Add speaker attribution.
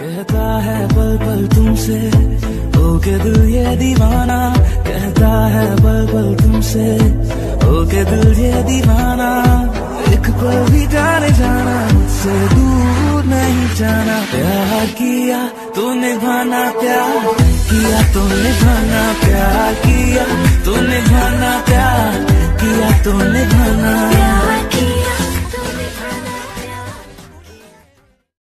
Speaker 1: कहता है पल पल तुमसे ओ के दिल ये दीवाना। कहता है पल पल तुमसे ओ के दिल ये दीवाना। एक पल भी जाने जाना से दूर नहीं जाना। प्यार किया तो निभाना, प्यार किया तो निभाना, प्यार किया तो निभाना, प्यार किया तो निभाना।